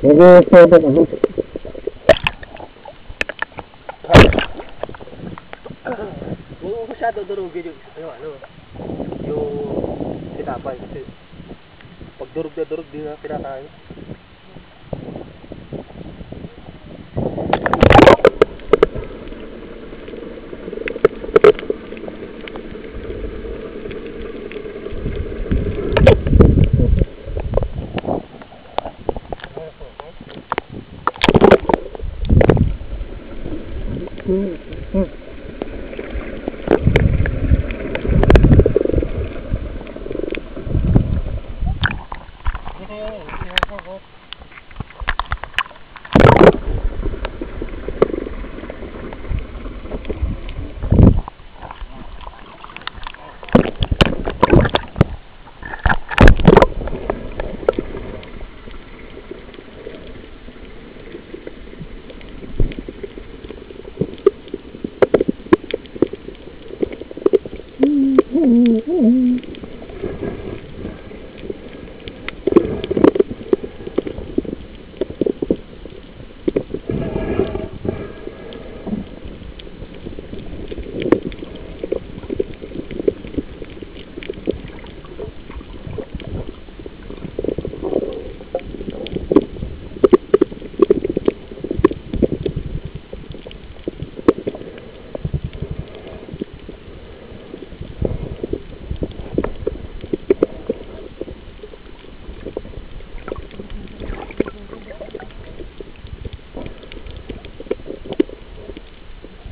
이게 세대가 durugin yung, yung ano, yung tinapay. Kasi pag durug na durug, di na kinakain.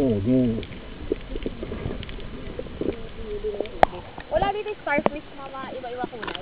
Wala dito starfish mama, iba-iba kulay.